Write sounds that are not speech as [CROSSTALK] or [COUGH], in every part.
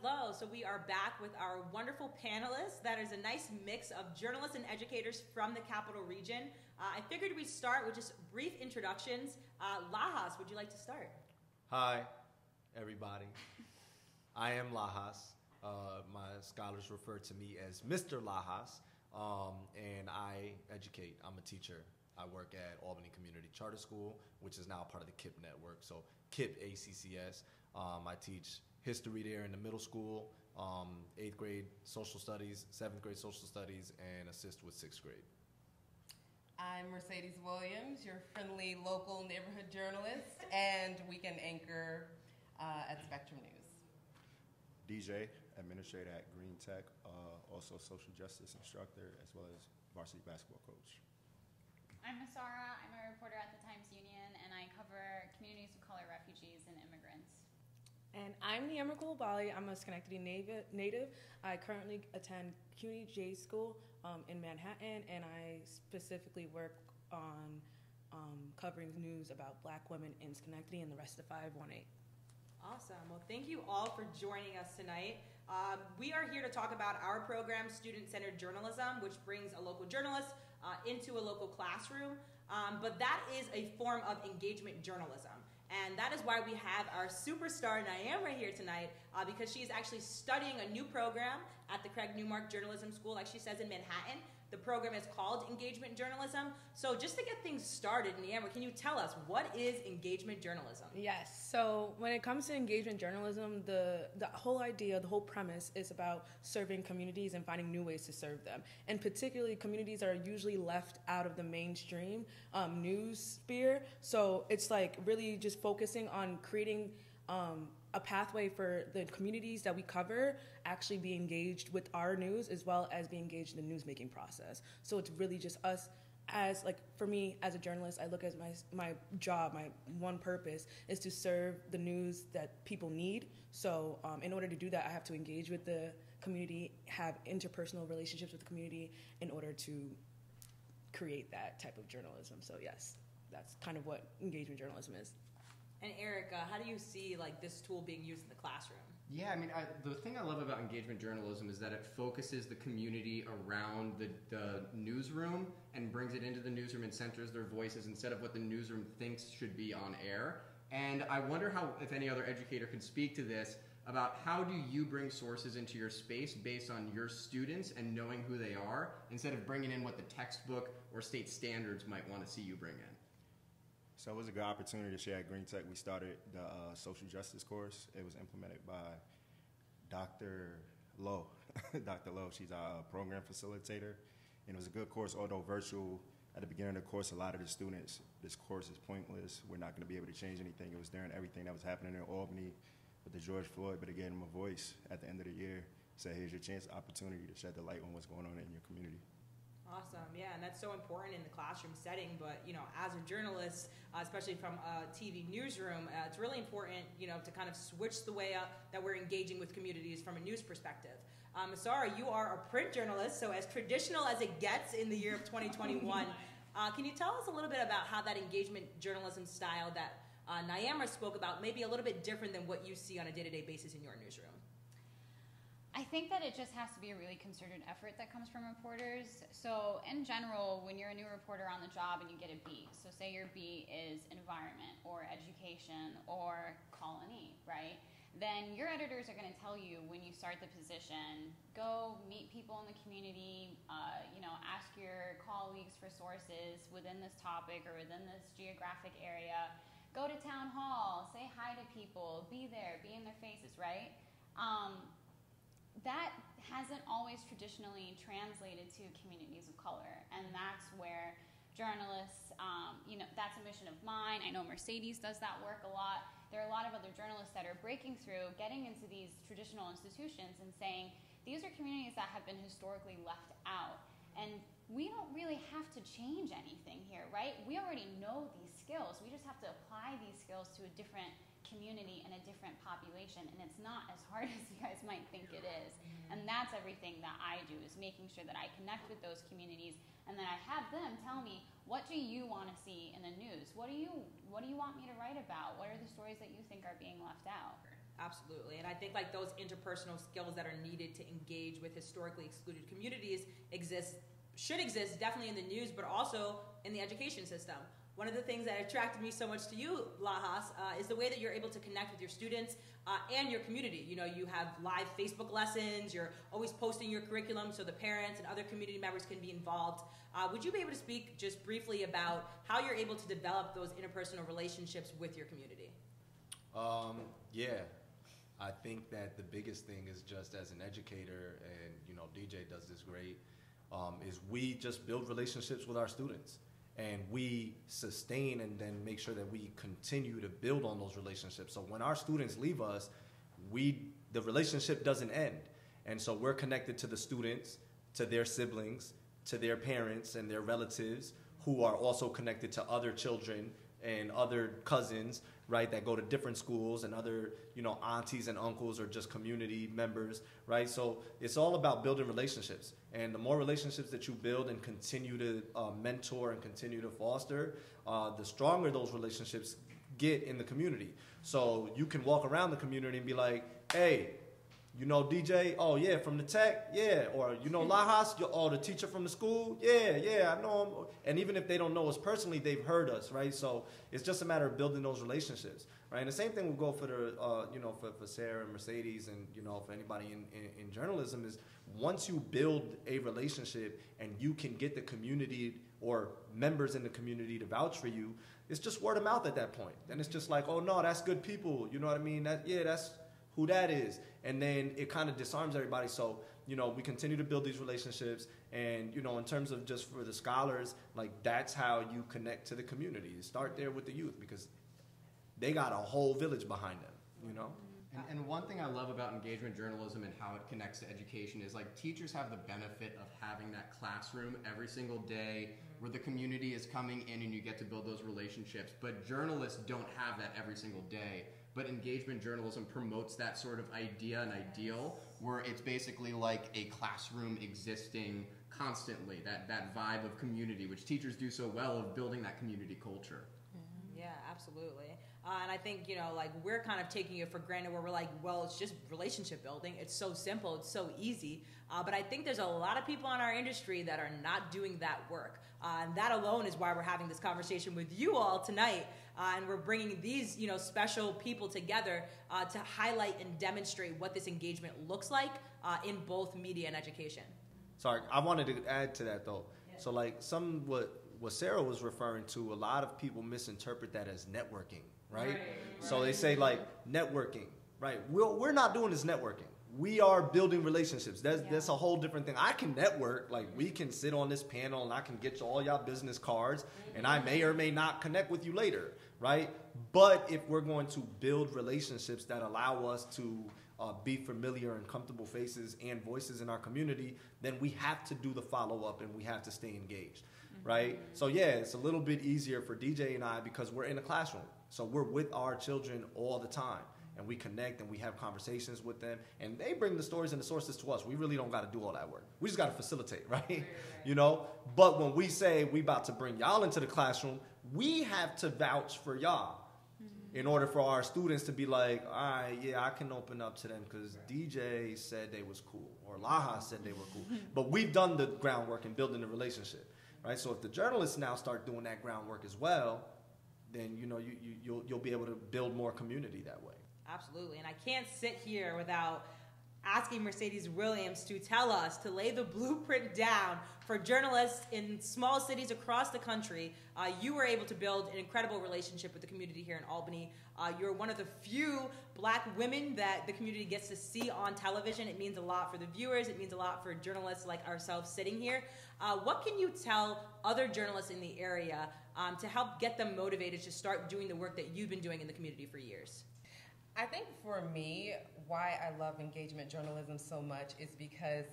Hello. So we are back with our wonderful panelists. That is a nice mix of journalists and educators from the capital region. Uh, I figured we'd start with just brief introductions. Uh, Lajas, would you like to start? Hi, everybody. I am Lajas. Uh, my scholars refer to me as Mr. Lajas, um, and I educate. I'm a teacher. I work at Albany Community Charter School, which is now part of the KIPP network. So KIPP ACCS. Um, I teach history there in the middle school, um, eighth grade social studies, seventh grade social studies, and assist with sixth grade. I'm Mercedes Williams, your friendly local neighborhood journalist and weekend anchor uh, at Spectrum News. DJ, administrator at Green Tech, uh, also social justice instructor, as well as varsity basketball coach. I'm Massarah. I'm a reporter at the Times Union, and I cover communities of color, refugees, and immigrants. And I'm Neimra Bali. I'm a Schenectady native. I currently attend CUNY J School um, in Manhattan, and I specifically work on um, covering news about black women in Schenectady and the rest of 518. Awesome. Well, thank you all for joining us tonight. Um, we are here to talk about our program, Student Centered Journalism, which brings a local journalist uh, into a local classroom. Um, but that is a form of engagement journalism. And that is why we have our superstar Neimra here tonight, uh, because she is actually studying a new program at the Craig Newmark Journalism School, like she says in Manhattan. The program is called Engagement Journalism. So, just to get things started, Neimra, can you tell us what is engagement journalism? Yes. So, when it comes to engagement journalism, the the whole idea, the whole premise is about serving communities and finding new ways to serve them. And particularly, communities are usually left out of the mainstream um, news sphere. So, it's like really just focusing on creating. Um, a pathway for the communities that we cover actually be engaged with our news as well as be engaged in the news making process. So it's really just us as like for me as a journalist, I look at my my job, my one purpose is to serve the news that people need. So um, in order to do that, I have to engage with the community, have interpersonal relationships with the community in order to create that type of journalism. So yes, that's kind of what engagement journalism is. And Eric, uh, how do you see like this tool being used in the classroom? Yeah, I mean, I, the thing I love about engagement journalism is that it focuses the community around the, the newsroom and brings it into the newsroom and centers their voices instead of what the newsroom thinks should be on air. And I wonder how, if any other educator can speak to this, about how do you bring sources into your space based on your students and knowing who they are instead of bringing in what the textbook or state standards might want to see you bring in. So it was a good opportunity to share at Green Tech. We started the uh, social justice course. It was implemented by Dr. Lowe. [LAUGHS] Dr. Lowe, she's our program facilitator. And it was a good course, although virtual. At the beginning of the course, a lot of the students, this course is pointless. We're not going to be able to change anything. It was during everything that was happening in Albany with the George Floyd, but it gave them a voice at the end of the year. Said, here's your chance, opportunity to shed the light on what's going on in your community. Awesome, yeah, and that's so important in the classroom setting. But you know, as a journalist, uh, especially from a TV newsroom, uh, it's really important, you know, to kind of switch the way up that we're engaging with communities from a news perspective. Um, Sarah, you are a print journalist, so as traditional as it gets in the year of 2021, [LAUGHS] uh, can you tell us a little bit about how that engagement journalism style that uh, Neimra spoke about, maybe a little bit different than what you see on a day-to-day basis in your newsroom? I think that it just has to be a really concerted effort that comes from reporters. So, in general, when you're a new reporter on the job and you get a beat, so say your beat is environment or education or Colonie, right? Then your editors are going to tell you when you start the position, go meet people in the community, uh, you know, ask your colleagues for sources within this topic or within this geographic area. Go to town hall, say hi to people, be there, be in their faces, right? Um, that hasn't always traditionally translated to communities of color, and that's where journalists, um, you know, that's a mission of mine. I know Mercedes does that work a lot. There are a lot of other journalists that are breaking through, getting into these traditional institutions and saying, these are communities that have been historically left out. And we don't really have to change anything here, right? We already know these skills. We just have to apply these skills to a different community and a different population and it's not as hard [LAUGHS] as you guys might think it is and that's everything that i do is making sure that i connect with those communities and then i have them tell me what do you want to see in the news what do you what do you want me to write about what are the stories that you think are being left out Absolutely. And I think like those interpersonal skills that are needed to engage with historically excluded communities exist should exist definitely in the news, but also in the education system. One of the things that attracted me so much to you, Lajas, uh, is the way that you're able to connect with your students uh, and your community. You know, you have live Facebook lessons, you're always posting your curriculum so the parents and other community members can be involved. Uh, would you be able to speak just briefly about how you're able to develop those interpersonal relationships with your community? Um, yeah, I think that the biggest thing is just as an educator, and you know, DJ does this great, um, is we just build relationships with our students. And we sustain and then make sure that we continue to build on those relationships. So when our students leave us, we the relationship doesn't end. And so we're connected to the students, to their siblings, to their parents and their relatives who are also connected to other children and other cousins right, that go to different schools and other, you know, aunties and uncles or just community members, right? So it's all about building relationships. And the more relationships that you build and continue to uh, mentor and continue to foster, uh, the stronger those relationships get in the community. So you can walk around the community and be like, hey, you know DJ? Oh yeah, from the tech, yeah. Or you know Lajas? Oh, the teacher from the school? Yeah, yeah, I know him. And even if they don't know us personally, they've heard us, right? So it's just a matter of building those relationships, right? And the same thing will go for the, uh, you know, for, for Sarah and Mercedes, and you know, for anybody in, in, in journalism is once you build a relationship and you can get the community or members in the community to vouch for you, it's just word of mouth at that point. Then it's just like, oh no, that's good people. You know what I mean? That yeah, that's who that is. And then it kind of disarms everybody. So, you know, we continue to build these relationships. And, you know, in terms of just for the scholars, like that's how you connect to the community. You start there with the youth because they got a whole village behind them, you know? Mm-hmm. And, and, one thing I love about engagement journalism and how it connects to education is like teachers have the benefit of having that classroom every single day mm-hmm. where the community is coming in and you get to build those relationships. But journalists don't have that every single day but engagement journalism promotes that sort of idea and ideal where it's basically like a classroom existing constantly that that vibe of community which teachers do so well of building that community culture. Mm-hmm. Yeah absolutely uh, and I think, you know, like we're kind of taking it for granted where we're like, well, it's just relationship building. It's so simple, it's so easy. Uh, but I think there's a lot of people in our industry that are not doing that work. Uh, and that alone is why we're having this conversation with you all tonight. Uh, and we're bringing these, you know, special people together uh, to highlight and demonstrate what this engagement looks like uh, in both media and education. Sorry, I wanted to add to that though. Yeah. So, like, some what what Sarah was referring to, a lot of people misinterpret that as networking, right? right. So they say like networking, right? We're, we're not doing this networking we are building relationships. That's yeah. that's a whole different thing. I can network, like we can sit on this panel and I can get you all y'all business cards, mm-hmm. and I may or may not connect with you later, right? But if we're going to build relationships that allow us to uh, be familiar and comfortable faces and voices in our community, then we have to do the follow up and we have to stay engaged, mm-hmm. right? So yeah, it's a little bit easier for DJ and I because we're in a classroom, so we're with our children all the time and we connect and we have conversations with them and they bring the stories and the sources to us. We really don't got to do all that work. We just got to facilitate [LAUGHS] right? You know? But when we say we about to bring y'all into the classroom we have to vouch for y'all mm-hmm. in order for our students to be like all right yeah i can open up to them because dj said they was cool or laha said they were cool. But we've done the groundwork in building the relationship right? So if the journalists now start doing that groundwork as well then you know you, you, you'll, you'll be able to build more community that way Absolutely. And I can't sit here without asking Mercedes Williams to tell us to lay the blueprint down for journalists in small cities across the country. Uh, you were able to build an incredible relationship with the community here in Albany. Uh, you're one of the few black women that the community gets to see on television. It means a lot for the viewers, it means a lot for journalists like ourselves sitting here. Uh, what can you tell other journalists in the area um, to help get them motivated to start doing the work that you've been doing in the community for years? I think for me, why I love engagement journalism so much is because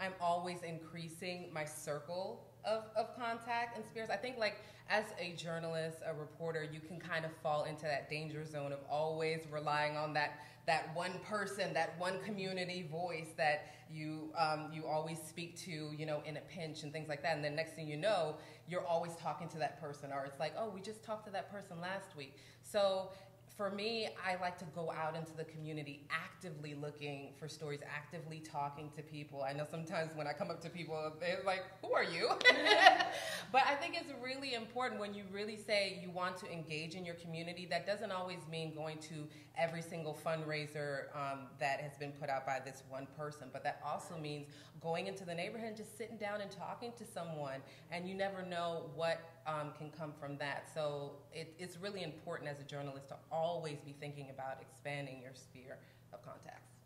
I'm always increasing my circle of, of contact and spirits. I think like as a journalist, a reporter, you can kind of fall into that danger zone of always relying on that that one person, that one community voice that you um, you always speak to, you know, in a pinch and things like that. And then next thing you know, you're always talking to that person, or it's like, oh, we just talked to that person last week. So for me, I like to go out into the community actively looking for stories, actively talking to people. I know sometimes when I come up to people, they're like, Who are you? [LAUGHS] but I think it's really important when you really say you want to engage in your community. That doesn't always mean going to every single fundraiser um, that has been put out by this one person, but that also means going into the neighborhood and just sitting down and talking to someone. And you never know what um, can come from that. So it, it's really important as a journalist to always be thinking about expanding your sphere of contacts.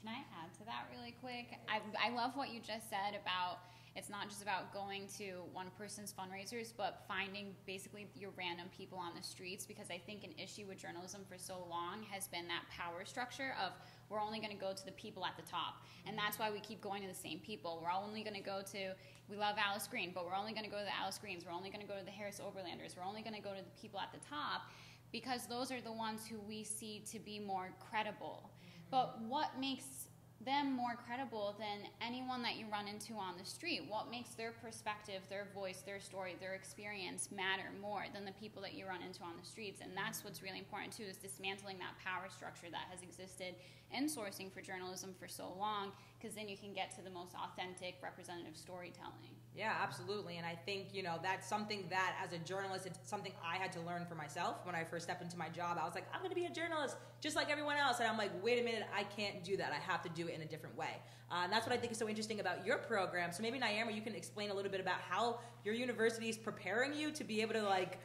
Can I add to that really quick? I, I love what you just said about it's not just about going to one person's fundraisers, but finding basically your random people on the streets because I think an issue with journalism for so long has been that power structure of we're only going to go to the people at the top. And mm-hmm. that's why we keep going to the same people. We're only going to go to, we love Alice Green, but we're only going to go to the Alice Greens. We're only going to go to the Harris Overlanders. We're only going to go to the people at the top because those are the ones who we see to be more credible. Mm-hmm. But what makes them more credible than anyone that you run into on the street? What makes their perspective, their voice, their story, their experience matter more than the people that you run into on the streets? And that's what's really important too is dismantling that power structure that has existed in sourcing for journalism for so long because then you can get to the most authentic representative storytelling. Yeah, absolutely. And I think, you know, that's something that as a journalist, it's something I had to learn for myself when I first stepped into my job. I was like, I'm going to be a journalist just like everyone else. And I'm like, wait a minute, I can't do that. I have to do it in a different way. Uh, and that's what I think is so interesting about your program. So maybe, Nyama, you can explain a little bit about how your university is preparing you to be able to, like,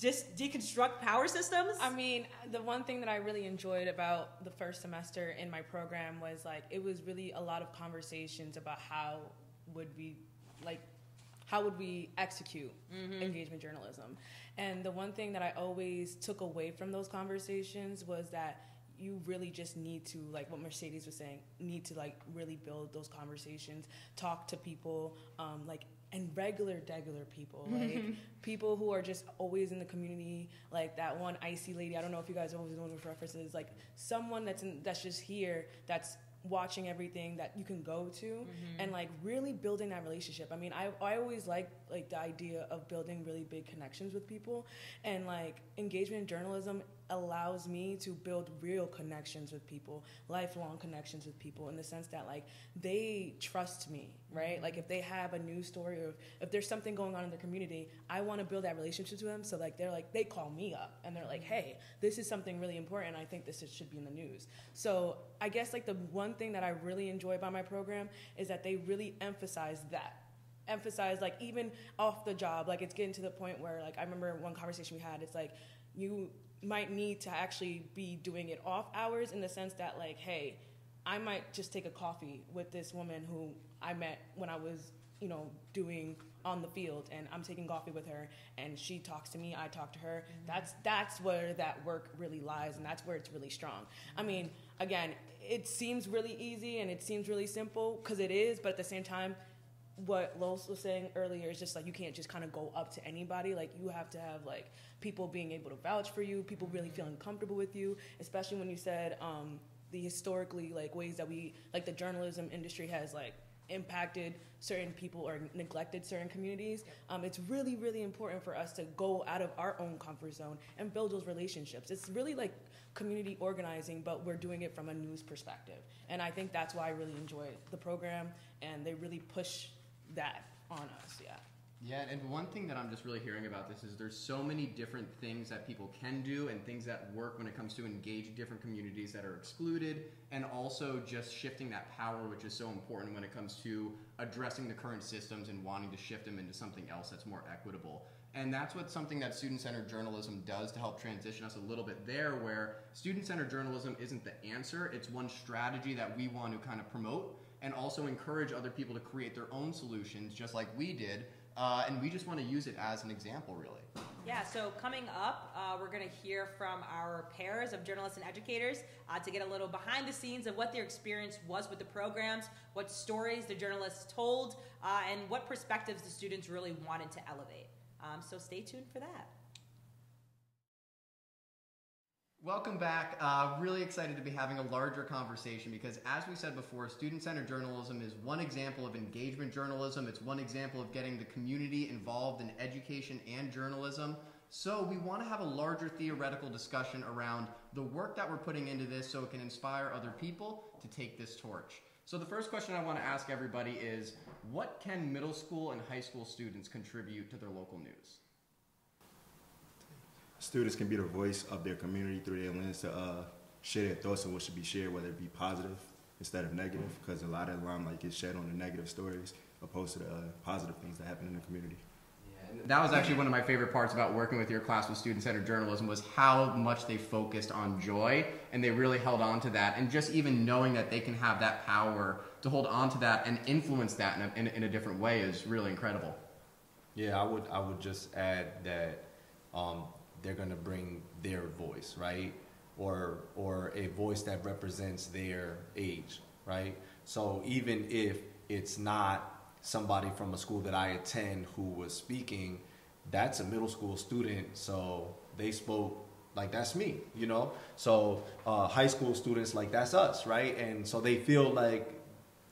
just deconstruct power systems? I mean, the one thing that I really enjoyed about the first semester in my program was like it was really a lot of conversations about how would we like how would we execute mm-hmm. engagement journalism? And the one thing that I always took away from those conversations was that you really just need to like what mercedes was saying need to like really build those conversations talk to people um, like and regular degular people like people who are just always in the community like that one icy lady i don't know if you guys always know those references like someone that's in, that's just here that's watching everything that you can go to mm-hmm. and like really building that relationship. I mean, I, I always like like the idea of building really big connections with people and like engagement in journalism allows me to build real connections with people, lifelong connections with people in the sense that like they trust me, right? Mm-hmm. Like if they have a news story or if there's something going on in their community, I want to build that relationship to them. So like they're like they call me up and they're like, "Hey, this is something really important. I think this should be in the news." So, I guess like the one thing that I really enjoy about my program is that they really emphasize that emphasize like even off the job like it's getting to the point where like i remember one conversation we had it's like you might need to actually be doing it off hours in the sense that like hey i might just take a coffee with this woman who i met when i was you know doing on the field and i'm taking coffee with her and she talks to me i talk to her mm-hmm. that's that's where that work really lies and that's where it's really strong i mean again it seems really easy and it seems really simple because it is but at the same time what Los was saying earlier is just like you can't just kind of go up to anybody. Like you have to have like people being able to vouch for you, people really feeling comfortable with you, especially when you said um, the historically like ways that we like the journalism industry has like impacted certain people or neglected certain communities. Um, it's really really important for us to go out of our own comfort zone and build those relationships. It's really like community organizing, but we're doing it from a news perspective. And I think that's why I really enjoy the program, and they really push that on us. Yeah. Yeah, and one thing that I'm just really hearing about this is there's so many different things that people can do and things that work when it comes to engage different communities that are excluded and also just shifting that power which is so important when it comes to addressing the current systems and wanting to shift them into something else that's more equitable. And that's what something that student centered journalism does to help transition us a little bit there, where student centered journalism isn't the answer, it's one strategy that we want to kind of promote and also encourage other people to create their own solutions just like we did. Uh, and we just want to use it as an example, really. Yeah, so coming up, uh, we're going to hear from our pairs of journalists and educators uh, to get a little behind the scenes of what their experience was with the programs, what stories the journalists told, uh, and what perspectives the students really wanted to elevate. Um, so stay tuned for that. Welcome back. Uh, really excited to be having a larger conversation because, as we said before, student centered journalism is one example of engagement journalism. It's one example of getting the community involved in education and journalism. So we want to have a larger theoretical discussion around the work that we're putting into this so it can inspire other people to take this torch. So the first question I want to ask everybody is what can middle school and high school students contribute to their local news? Students can be the voice of their community through their lens to uh, share their thoughts on what should be shared, whether it be positive instead of negative, because a lot of the limelight gets shed on the negative stories opposed to the uh, positive things that happen in the community. And that was actually one of my favorite parts about working with your class with student-centered journalism was how much they focused on joy and they really held on to that and just even knowing that they can have that power to hold on to that and influence that in a, in in a different way is really incredible Yeah, I would I would just add that um, they're gonna bring their voice, right? Or or a voice that represents their age, right? So even if it's not somebody from a school that I attend who was speaking, that's a middle school student, so they spoke like that's me, you know. So uh, high school students like that's us, right? And so they feel like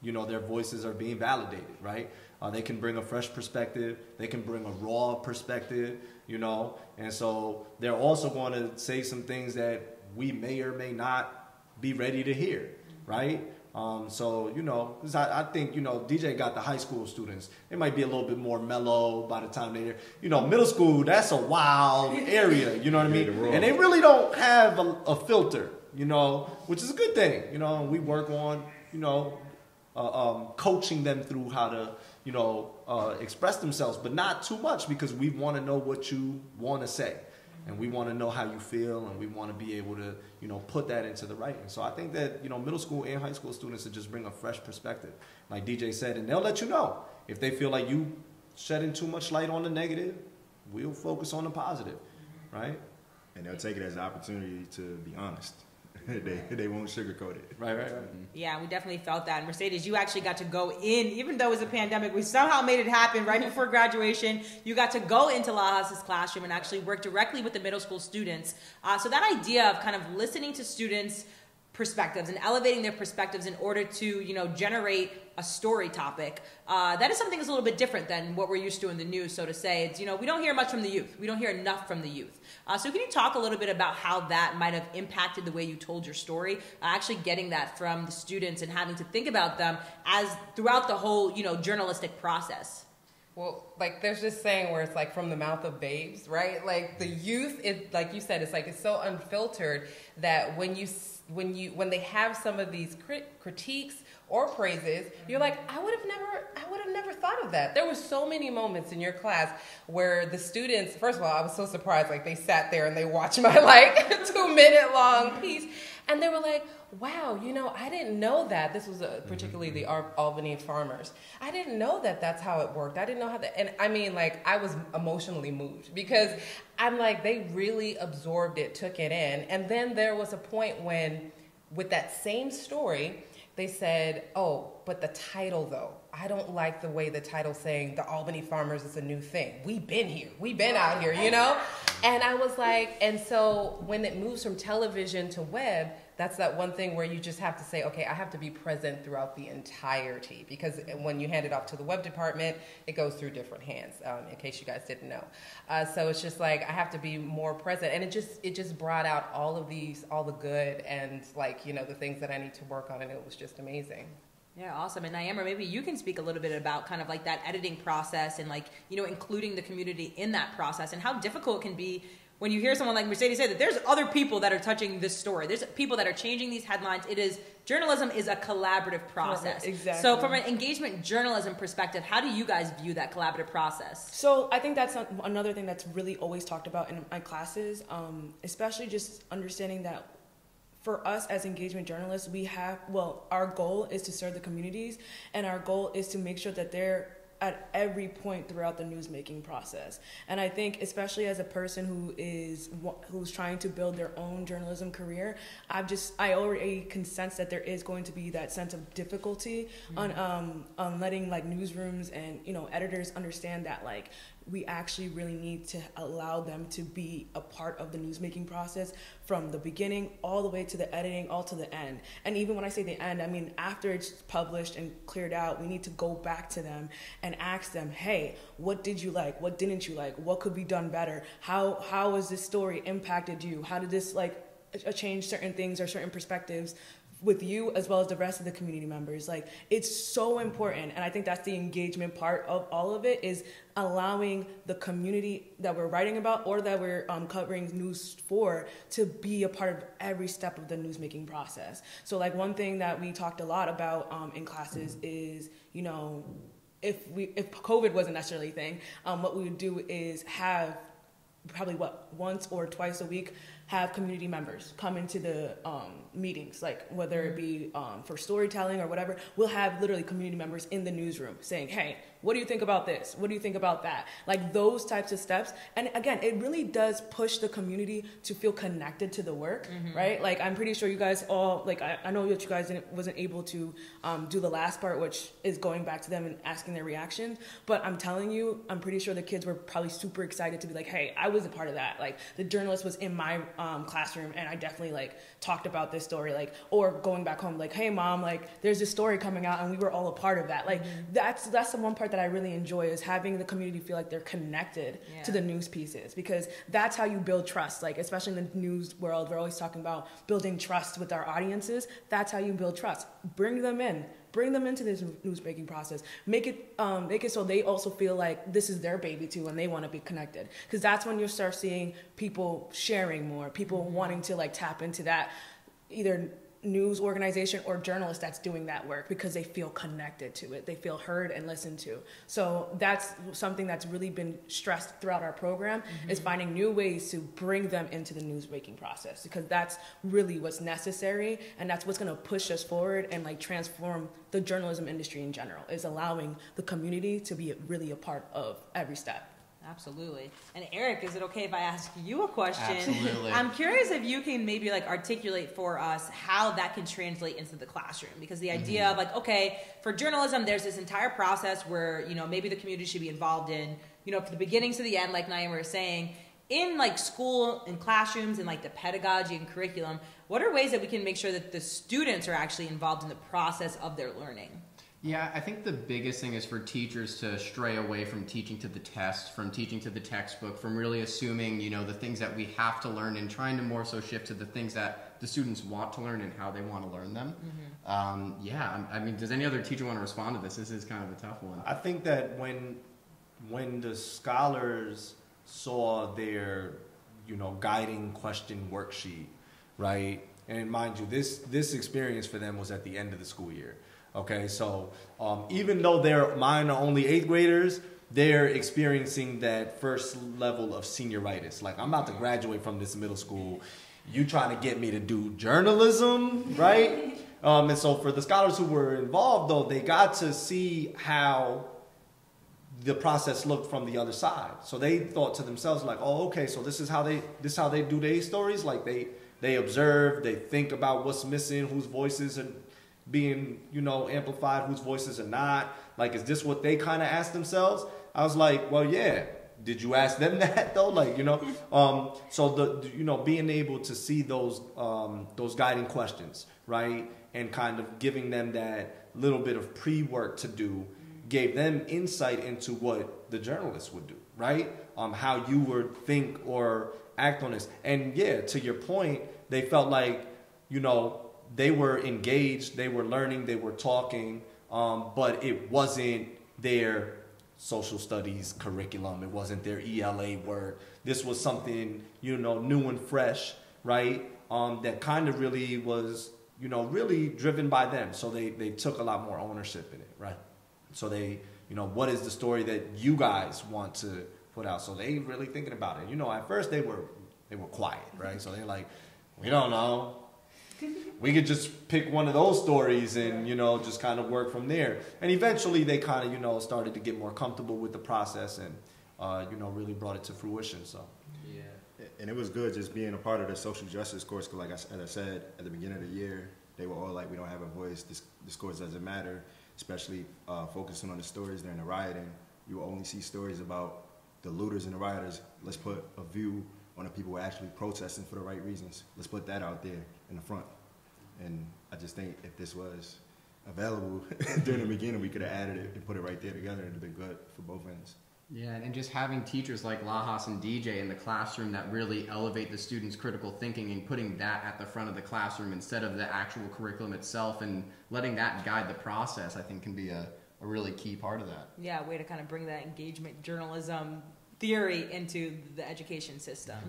you know their voices are being validated right uh, they can bring a fresh perspective they can bring a raw perspective you know? And so they're also going to say some things that we may or may not be ready to hear right? Um, so you know 'cause I, I think you know dj got the high school students. They might be a little bit more mellow by the time they're you know middle school that's a wild area you know what i mean? the and they really don't have a, a filter you know which is a good thing you know? We work on you know uh, um, coaching them through how to, you know, uh, express themselves, but not too much because we want to know what you want to say, and we want to know how you feel, and we want to be able to, you know, put that into the writing. So I think that you know, middle school and high school students to just bring a fresh perspective, like DJ said, and they'll let you know if they feel like you shedding too much light on the negative. We'll focus on the positive, right? And they'll take it as an opportunity to be honest. [LAUGHS] they, they won't sugarcoat it. Right, right, right. Yeah, we definitely felt that. Mercedes, you actually got to go in, even though it was a pandemic, we somehow made it happen right before [LAUGHS] graduation. You got to go into Lajas's classroom and actually work directly with the middle school students. Uh, so that idea of kind of listening to students' perspectives and elevating their perspectives in order to, you know, generate a story topic, uh, that is something that's a little bit different than what we're used to in the news, so to say. It's, you know, we don't hear much from the youth. We don't hear enough from the youth. Uh, so can you talk a little bit about how that might have impacted the way you told your story? Uh, actually getting that from the students and having to think about them as throughout the whole, you know, journalistic process. Well, like there's this saying where it's like from the mouth of babes, right? Like the youth, it like you said, it's like it's so unfiltered that when you when you when they have some of these crit- critiques or praises, you're like, I would have never, I would have never thought of that. There were so many moments in your class where the students, first of all, I was so surprised, like they sat there and they watched my [LAUGHS] like [LAUGHS] two minute long piece, and they were like, wow, you know, I didn't know that. This was uh particularly the Al- Albany farmers. I didn't know that that's how it worked. I didn't know how that, and I mean, like, I was emotionally moved because I'm like, they really absorbed it, took it in. And then there was a point when, with that same story, they said, oh, but the title though. I don't like the way the title saying the Albany farmers is a new thing. We've been here. We've been out here, you know? And I was like, and so when it moves from television to web, that's that one thing where you just have to say, okay, I have to be present throughout the entirety because when you hand it off to the web department, it goes through different hands. Um, in case you guys didn't know, uh, so it's just like I have to be more present, and it just it just brought out all of these, all the good, and like you know the things that I need to work on, and it was just amazing. Yeah, awesome. And Neimra, maybe you can speak a little bit about kind of like that editing process and like, you know, including the community in that process and how difficult it can be when you hear someone like Mercedes say that there's other people that are touching this story. There's people that are changing these headlines. It is journalism is a collaborative process. exactly. So from an engagement journalism perspective, how do you guys view that collaborative process? So I think that's another thing that's really always talked about in my classes, um, especially just understanding that for us as engagement journalists, we have well, our goal is to serve the communities, and our goal is to make sure that they're at every point throughout the newsmaking process. And I think, especially as a person who is who's trying to build their own journalism career, I've just I already can sense that there is going to be that sense of difficulty on um, on letting like newsrooms and you know editors understand that like we actually really need to allow them to be a part of the newsmaking process from the beginning all the way to the editing, all to the end. And even when I say the end, I mean after it's published and cleared out, we need to go back to them and ask them, hey, what did you like? What didn't you like? What could be done better? How how has this story impacted you? How did this like change certain things or certain perspectives with you as well as the rest of the community members. Like it's so important and i think that's the engagement part of all of it is allowing the community that we're writing about or that we're um, covering news for to be a part of every step of the newsmaking process. So like one thing that we talked a lot about um, in classes is you know if we if covid wasn't necessarily a thing um, what we would do is have probably what once or twice a week have community members come into the um, meetings, like whether it be um, for storytelling or whatever. We'll have literally community members in the newsroom saying, "Hey, what do you think about this? What do you think about that?" Like those types of steps. And again, it really does push the community to feel connected to the work, right? Like I'm pretty sure you guys all like I, I know that you guys didn't, wasn't able to um, do the last part, which is going back to them and asking their reactions. But I'm telling you, I'm pretty sure the kids were probably super excited to be like, "Hey, I was a part of that." Like the journalist was in my um, classroom, and I definitely like talked about this story, like or going back home, like, "Hey, mom, like there's this story coming out, and we were all a part of that." Like that's that's the one part that I really enjoy is having the community feel like they're connected to the news pieces because that's how you build trust. Like especially in the news world, we're always talking about building trust with our audiences. That's how you build trust. Bring them in. Bring them into this news making process. Make it um, make it so they also feel like this is their baby too, and they want to be connected. Because that's when you start seeing people sharing more, people wanting to like tap into that either news organization or journalist that's doing that work because they feel connected to it. They feel heard and listened to. So that's something that's really been stressed throughout our program is mm-hmm. finding new ways to bring them into the news making process because that's really what's necessary and that's what's going to push us forward and like transform the journalism industry in general is allowing the community to be really a part of every step Absolutely. And Eric, is it okay if I ask you a question? Absolutely. I'm curious if you can maybe like articulate for us how that can translate into the classroom because the idea Mm-hmm. of like okay, for journalism there's this entire process where, you know, maybe the community should be involved in, you know, from the beginning to the end like Naima was saying, in like school and classrooms and like the pedagogy and curriculum, what are ways that we can make sure that the students are actually involved in the process of their learning? Yeah, I think the biggest thing is for teachers to stray away from teaching to the test, from teaching to the textbook, from really assuming, you know, the things that we have to learn and trying to more so shift to the things that the students want to learn and how they want to learn them. Um, yeah, I mean, does any other teacher want to respond to this? This is kind of a tough one. I think that when when the scholars saw their you know guiding question worksheet, right? And mind you, this this experience for them was at the end of the school year. Okay, so um, even though they're mine are only eighth graders, they're experiencing that first level of senioritis. Like I'm about to graduate from this middle school. You trying to get me to do journalism, right? [LAUGHS] Um, and so for the scholars who were involved, though, they got to see how the process looked from the other side. So they thought to themselves like, "Oh, okay, so this is how they this is how they do their stories. Like they they observe, they think about what's missing, whose voices are being you know amplified, whose voices are not. Like, is this what they kind of asked themselves? I was like, well, yeah. Did you ask them [LAUGHS] that though? Like, you know, [LAUGHS] um, so the, you know being able to see those um, those guiding questions, right, and kind of giving them that little bit of pre work to do gave them insight into what the journalists would do, right? Um, how you would think or act on this. And yeah, to your point, they felt like, you know, they were engaged, they were learning, they were talking, um, but it wasn't their social studies curriculum, it wasn't their ELA work. This was something, you know, new and fresh, right? Um, that kind of really was, you know, really driven by them. So they, they took a lot more ownership in it, right? So they, you know, what is the story that you guys want to put out? So they really thinking about it. You know, at first they were they were quiet, right? So they're like, we don't know. We could just pick one of those stories and you know just kind of work from there. And eventually they kind of you know started to get more comfortable with the process and uh, you know really brought it to fruition. So Yeah. And it was good just being a part of the social justice course because, like I, s- as I said at the beginning of the year, they were all like, "We don't have a voice. This, this course doesn't matter." Especially uh, focusing on the stories during the rioting, you will only see stories about the looters and the rioters. Let's put a view on the people who are actually protesting for the right reasons. Let's put that out there in the front. And I just think if this was available [LAUGHS] during the beginning, we could have added it and put it right there together. It'd have been good for both ends. Yeah, and just having teachers like Lajas and DJ in the classroom that really elevate the students' critical thinking and putting that at the front of the classroom instead of the actual curriculum itself and letting that guide the process, I think can be a, a really key part of that. Yeah, way to kind of bring that engagement journalism theory into the education system. Mm-hmm.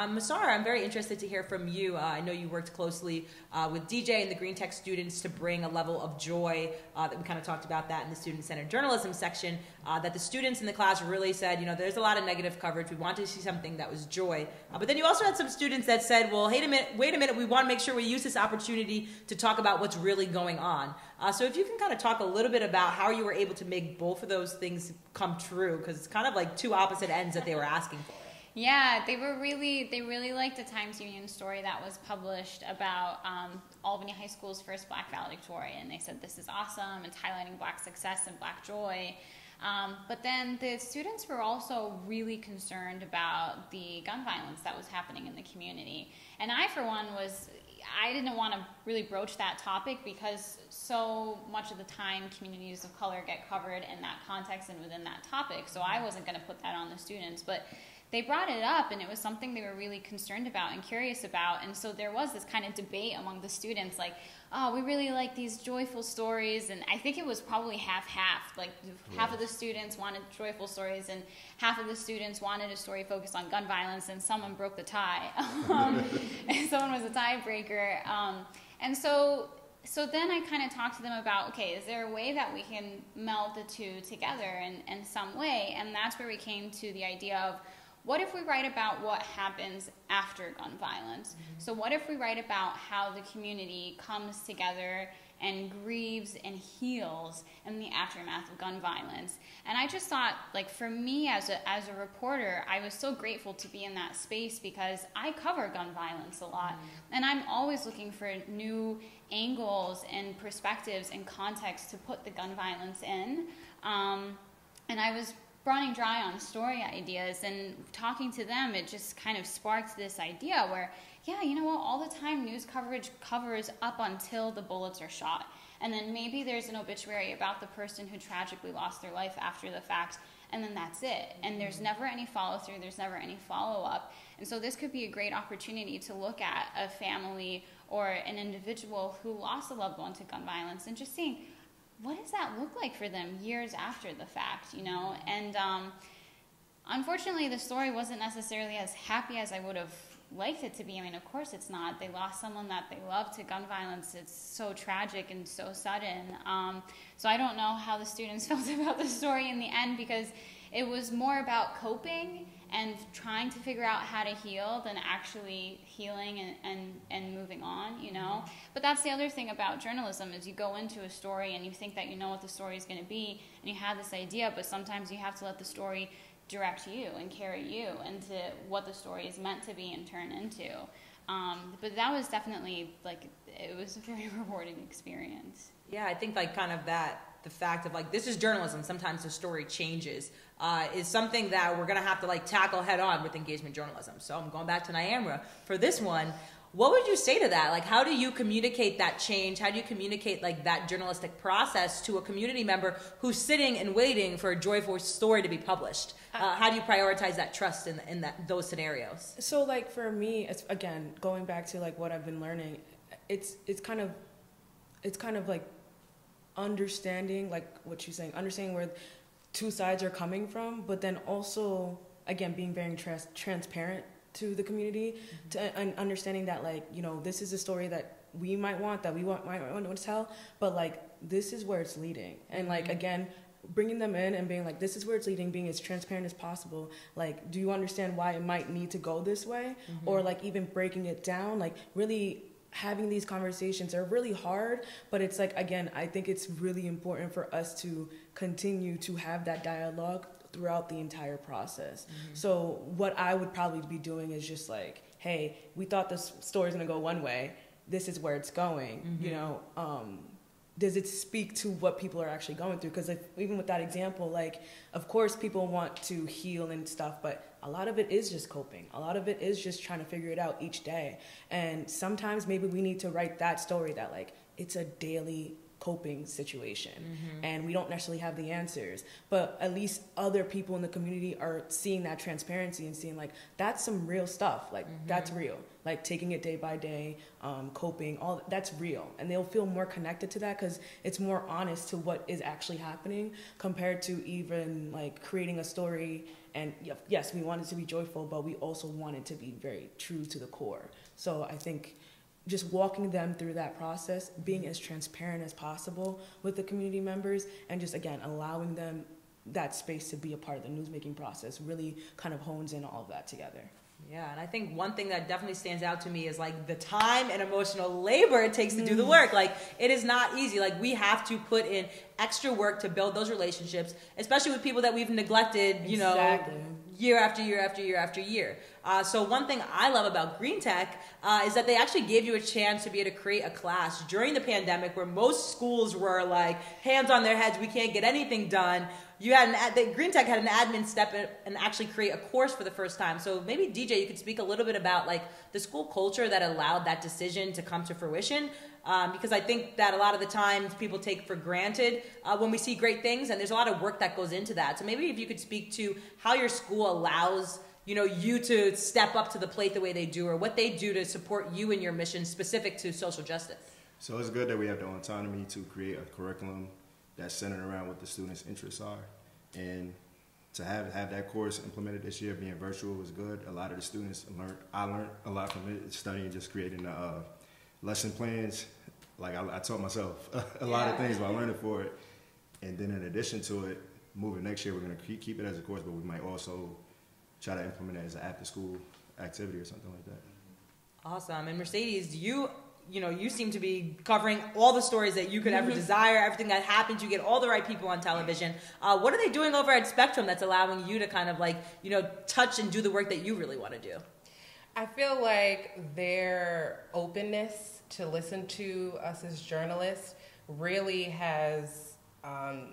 Um, I'm very interested to hear from you. Uh, I know you worked closely uh, with DJ and the Green Tech students to bring a level of joy uh, that we kind of talked about that in the student centered journalism section. Uh, that the students in the class really said, you know, there's a lot of negative coverage. We want to see something that was joy. Uh, but then you also had some students that said, well, wait a minute, wait a minute. We want to make sure we use this opportunity to talk about what's really going on. Uh, so if you can kind of talk a little bit about how you were able to make both of those things come true, because it's kind of like two opposite ends that they were asking for. Yeah, they were really they really liked the Times Union story that was published about um, Albany High School's first Black valedictorian. They said this is awesome. It's highlighting Black success and Black joy. Um, but then the students were also really concerned about the gun violence that was happening in the community. And I, for one, was I didn't want to really broach that topic because so much of the time communities of color get covered in that context and within that topic. So I wasn't going to put that on the students, but they brought it up and it was something they were really concerned about and curious about. And so there was this kind of debate among the students like oh we really like these joyful stories. And i think it was probably half half like half of the students wanted joyful stories and half of the students wanted a story focused on gun violence and someone broke the tie. [LAUGHS] Um, and [LAUGHS] someone was a tiebreaker. Um, and so so then I kind of talked to them about okay, is there a way that we can meld the two together in, in some way? And that's where we came to the idea of what if we write about what happens after gun violence? Mm-hmm. So, what if we write about how the community comes together and grieves and heals in the aftermath of gun violence? And I just thought, like, for me as a, as a reporter, I was so grateful to be in that space because I cover gun violence a lot. Mm-hmm. And I'm always looking for new angles and perspectives and context to put the gun violence in. Um, and I was running dry on story ideas and talking to them, it just kind of sparked this idea where, yeah, you know what, all the time news coverage covers up until the bullets are shot. And then maybe there's an obituary about the person who tragically lost their life after the fact, and then that's it. And there's mm-hmm. never any follow through, there's never any follow up. And so this could be a great opportunity to look at a family or an individual who lost a loved one to gun violence and just seeing what does that look like for them years after the fact, you know? And um, unfortunately, the story wasn't necessarily as happy as I would have liked it to be. I mean, of course it's not. They lost someone that they loved to gun violence. It's so tragic and so sudden. Um, so I don't know how the students [LAUGHS] felt about the story in the end because it was more about coping and trying to figure out how to heal than actually healing and, and, and moving on, you know? But that's the other thing about journalism is you go into a story and you think that you know what the story is going to be and you have this idea, but sometimes you have to let the story direct you and carry you into what the story is meant to be and turn into. Um, but that was definitely like it was a very [LAUGHS] rewarding experience. Yeah, I think like kind of that the fact of like this is journalism. Sometimes the story changes uh, is something that we're gonna have to like tackle head on with engagement journalism. So I'm going back to Neimra for this one. What would you say to that? Like, how do you communicate that change? How do you communicate like that journalistic process to a community member who's sitting and waiting for a joyful story to be published? Uh, how do you prioritize that trust in, in that those scenarios? So, like for me, it's again going back to like what I've been learning. It's it's kind of it's kind of like understanding like what you're saying, understanding where two sides are coming from, but then also again being very trans- transparent to the community mm-hmm. to and understanding that like you know this is a story that we might want that we want might want to tell, but like this is where it's leading, and like mm-hmm. again bringing them in and being like this is where it's leading being as transparent as possible like do you understand why it might need to go this way mm-hmm. or like even breaking it down like really having these conversations are really hard but it's like again i think it's really important for us to continue to have that dialogue throughout the entire process. Mm-hmm. So what I would probably be doing is just like, hey, we thought this story's gonna go one way. This is where it's going, mm-hmm. you know. Um, does it speak to what people are actually going through? Because even with that example, like, of course, people want to heal and stuff, but a lot of it is just coping. A lot of it is just trying to figure it out each day. And sometimes maybe we need to write that story that, like, it's a daily coping situation. Mm-hmm. and we don't necessarily have the answers but at least other people in the community are seeing that transparency and seeing like that's some real stuff. Like mm-hmm. that's real. Like taking it day by day um, coping all that's real. And they'll feel more connected to that because it's more honest to what is actually happening compared to even like creating a story and yes we want it to be joyful but we also want it to be very true to the core. So i think just walking them through that process, being as transparent as possible with the community members, and just again allowing them that space to be a part of the newsmaking process really kind of hones in all of that together. Yeah, and I think one thing that definitely stands out to me is like the time and emotional labor it takes to do the mm. work. Like it is not easy. Like we have to put in extra work to build those relationships, especially with people that we've neglected, you exactly. know, year after year after year after year. Uh, so one thing I love about Green Tech uh, is that they actually gave you a chance to be able to create a class during the pandemic where most schools were like hands on their heads, we can't get anything done. You had an ad, the Green Tech had an admin step in, and actually create a course for the first time. So maybe DJ, you could speak a little bit about like the school culture that allowed that decision to come to fruition. Um, because I think that a lot of the times people take for granted uh, when we see great things, and there's a lot of work that goes into that. So maybe if you could speak to how your school allows you know you to step up to the plate the way they do or what they do to support you in your mission specific to social justice. So it's good that we have the autonomy to create a curriculum that's centered around what the students interests are. And to have have that course implemented this year being virtual was good. A lot of the students learned i learned a lot from it studying just creating the uh, lesson plans like i, I taught myself [LAUGHS] a lot of things while learning for it and then in addition to it moving next year we're going to keep, keep it as a course but we might also try to implement it as an after school activity or something like that. Awesome. And Mercedes, you you know, you seem to be covering all the stories that you could ever [LAUGHS] desire, everything that happens. You get all the right people on television. Uh, what are they doing over at Spectrum that's allowing you to kind of like, you know, touch and do the work that you really want to do? I feel like their openness to listen to us as journalists really has um,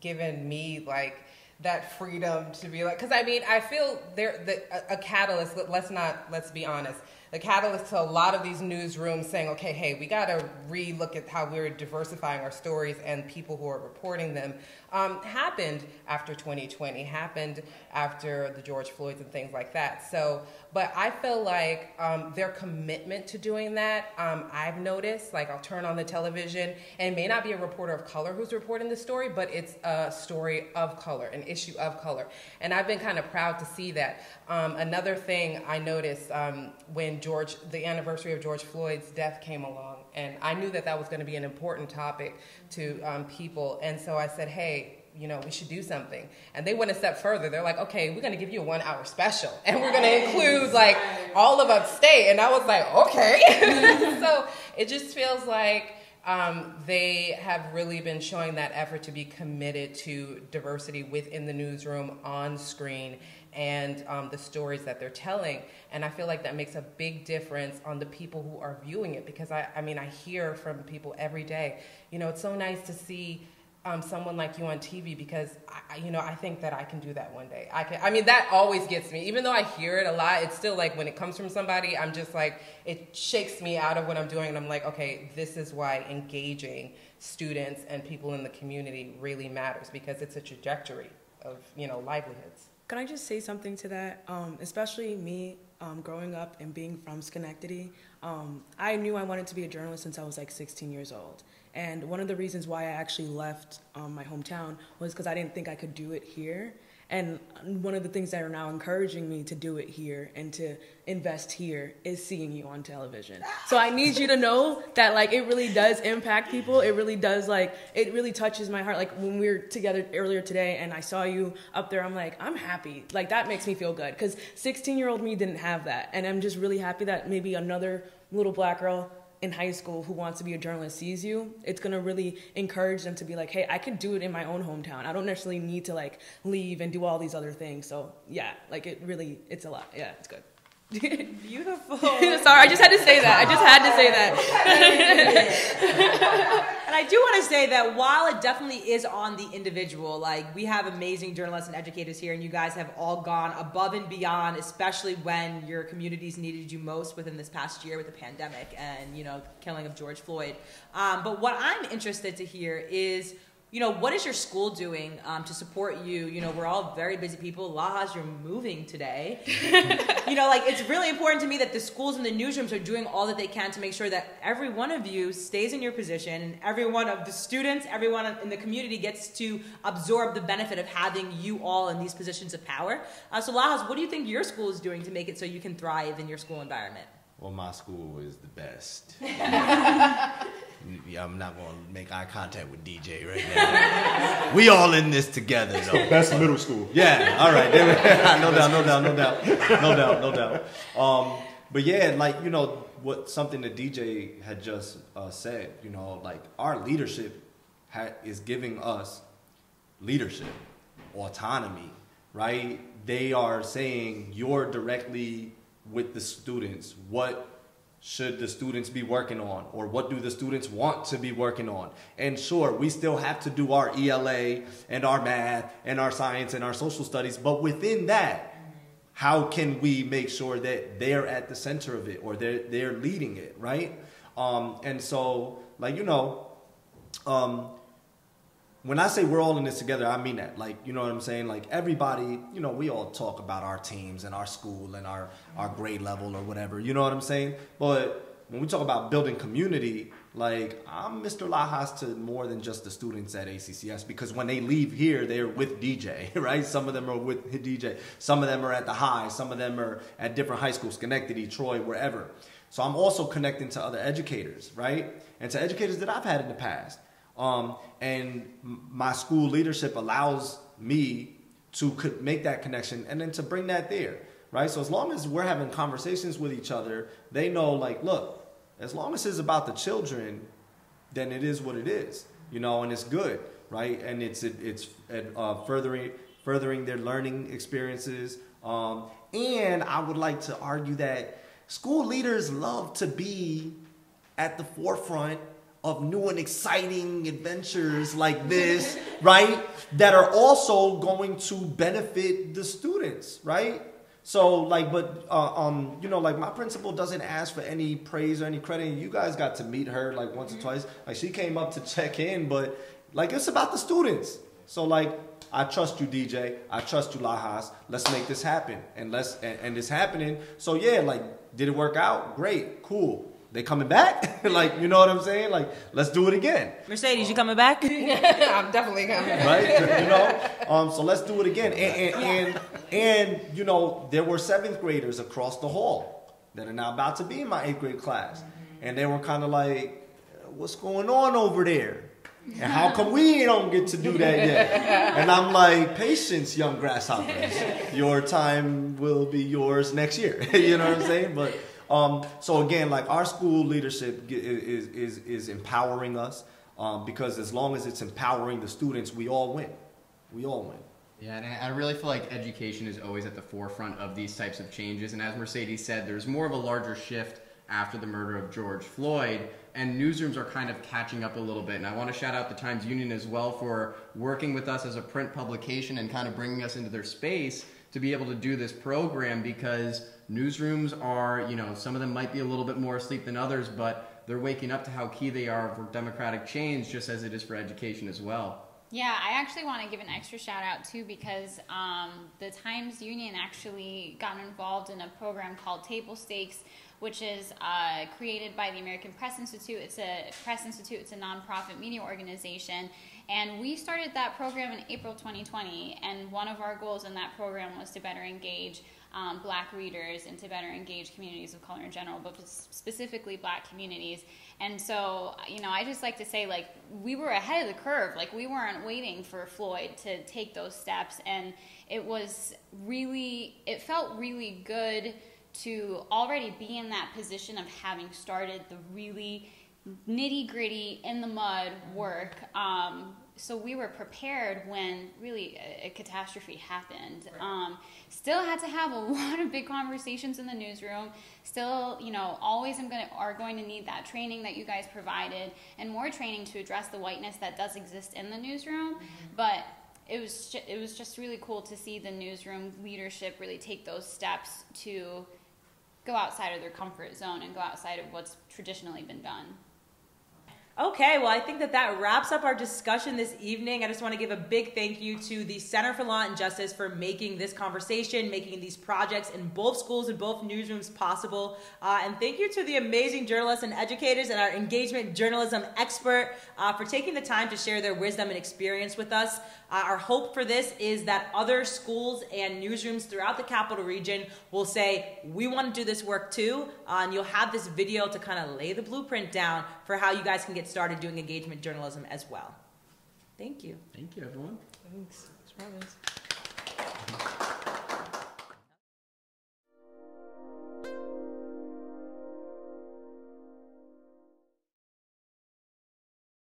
given me like that freedom to be like because i mean i feel there the, a, a catalyst let's not let's be honest the catalyst to a lot of these newsrooms saying okay hey we got to re-look at how we're diversifying our stories and people who are reporting them um, happened after 2020 happened after the george floyds and things like that so but I feel like um, their commitment to doing that, um, I've noticed, like I'll turn on the television and it may not be a reporter of color who's reporting the story, but it's a story of color, an issue of color. And I've been kind of proud to see that. Um, another thing I noticed um, George, the anniversary of George Floyd's death came along, and I knew that that was going to be an important topic to um, people. And so I said, hey, you know, we should do something. And they went a step further. They're like, okay, we're going to give you a one hour special. And we're going to include like all of upstate. And I was like, okay. [LAUGHS] so it just feels like um, they have really been showing that effort to be committed to diversity within the newsroom, on screen, and um, the stories that they're telling. And I feel like that makes a big difference on the people who are viewing it because I, I mean, I hear from people every day, you know, it's so nice to see um, someone like you on TV because I, you know I think that I can do that one day. I can. I mean that always gets me. Even though I hear it a lot, it's still like when it comes from somebody, I'm just like it shakes me out of what I'm doing, and I'm like, okay, this is why engaging students and people in the community really matters because it's a trajectory of you know livelihoods. Can I just say something to that? Um, especially me um, growing up and being from Schenectady, um, I knew I wanted to be a journalist since I was like 16 years old. And one of the reasons why I actually left um, my hometown was because I didn't think I could do it here. And one of the things that are now encouraging me to do it here and to invest here is seeing you on television. So I need you to know that like it really does impact people. It really does like it really touches my heart. Like when we were together earlier today and I saw you up there, I'm like, I'm happy. Like that makes me feel good. Cause 16 year old me didn't have that. And I'm just really happy that maybe another little black girl in high school who wants to be a journalist sees you, it's gonna really encourage them to be like, hey, I could do it in my own hometown. I don't necessarily need to like leave and do all these other things. So yeah, like it really, it's a lot. Yeah, it's good. Beautiful. [LAUGHS] Sorry, I just had to say that. I just had to say that. [LAUGHS] and I do want to say that while it definitely is on the individual, like we have amazing journalists and educators here, and you guys have all gone above and beyond, especially when your communities needed you most within this past year with the pandemic and you know killing of George Floyd. Um, but what I'm interested to hear is you know, what is your school doing um, to support you? You know, we're all very busy people. Lajas, you're moving today. [LAUGHS] you know, like it's really important to me that the schools and the newsrooms are doing all that they can to make sure that every one of you stays in your position and every one of the students, everyone in the community gets to absorb the benefit of having you all in these positions of power. Uh, so, Lajas, what do you think your school is doing to make it so you can thrive in your school environment? Well, my school is the best. [LAUGHS] I'm not going to make eye contact with DJ right now. [LAUGHS] we all in this together, though. Best middle school. Yeah, all right. [LAUGHS] no doubt, no doubt, no doubt, no doubt, no doubt. Um, but yeah, like you know, what something that DJ had just uh, said. You know, like our leadership ha- is giving us leadership, autonomy, right? They are saying you're directly with the students. What should the students be working on or what do the students want to be working on? And sure we still have to do our ela and our math and our science and our social studies but within that how can we make sure that they're at the center of it or they're, they're leading it right? Um, and so like you know um, when I say we're all in this together, I mean that. Like, you know what I'm saying? Like everybody, you know, we all talk about our teams and our school and our, our grade level or whatever. You know what I'm saying? But when we talk about building community, like I'm Mr. Lajas to more than just the students at ACCS because when they leave here, they're with DJ, [LAUGHS] right? Some of them are with [LAUGHS] DJ. Some of them are at the high. Some of them are at different high schools, Schenectady, Troy, wherever. So I'm also connecting to other educators, right? And to educators that I've had in the past. Um, and my school leadership allows me to make that connection and then to bring that there, right? So as long as we're having conversations with each other, they know like, look, as long as it's about the children, then it is what it is, you know, and it's good, right? And it's it, it's uh, furthering furthering their learning experiences. Um, and I would like to argue that school leaders love to be at the forefront of new and exciting adventures like this, right? That are also going to benefit the students, right? So like, but uh, um, you know, like my principal doesn't ask for any praise or any credit. You guys got to meet her like once or mm-hmm. twice. Like she came up to check in, but like it's about the students. So like, I trust you, DJ. I trust you, Lajas. Let's make this happen, and let's and, and it's happening. So yeah, like, did it work out? Great, cool they coming back? [LAUGHS] like, you know what I'm saying? Like, let's do it again. Mercedes, you coming back? [LAUGHS] I'm definitely coming. Right? you know? Um, so let's do it again. And, and, and, and, you know, there were seventh graders across the hall that are now about to be in my eighth grade class. And they were kind of like, what's going on over there? And how come we don't get to do that yet? [LAUGHS] And I'm like, patience, young grasshoppers. Your time will be yours next year. you know what I'm saying? But um, so again, like our school leadership is, is, is empowering us um, because as long as it's empowering the students, we all win. We all win. Yeah, and I really feel like education is always at the forefront of these types of changes. And as Mercedes said, there's more of a larger shift after the murder of George Floyd, and newsrooms are kind of catching up a little bit. And I want to shout out the Times Union as well for working with us as a print publication and kind of bringing us into their space to be able to do this program because newsrooms are, you know, some of them might be a little bit more asleep than others, but they're waking up to how key they are for democratic change, just as it is for education as well. Yeah, I actually want to give an extra shout out too because um, the Times Union actually got involved in a program called Table Stakes, which is uh, created by the American Press Institute. It's a Press Institute. It's a nonprofit media organization, and we started that program in April 2020. And one of our goals in that program was to better engage um, black readers and to better engage communities of color in general, but specifically black communities. And so, you know, I just like to say, like, we were ahead of the curve. Like, we weren't waiting for Floyd to take those steps. And it was really, it felt really good to already be in that position of having started the really nitty gritty in the mud work um, so we were prepared when really a, a catastrophe happened. Um, still had to have a [LAUGHS] lot of big conversations in the newsroom. Still, you know, always am going to are going to need that training that you guys provided and more training to address the whiteness that does exist in the newsroom. But it was ju- it was just really cool to see the newsroom leadership really take those steps to go outside of their comfort zone and go outside of what's traditionally been done. Okay, well, I think that that wraps up our discussion this evening. I just want to give a big thank you to the Center for Law and Justice for making this conversation, making these projects in both schools and both newsrooms possible. Uh, and thank you to the amazing journalists and educators and our engagement journalism expert uh, for taking the time to share their wisdom and experience with us. Uh, our hope for this is that other schools and newsrooms throughout the capital region will say, we want to do this work too. Uh, and you'll have this video to kind of lay the blueprint down for how you guys can get started doing engagement journalism as well. Thank you. Thank you, everyone. Thanks. Thanks for having us.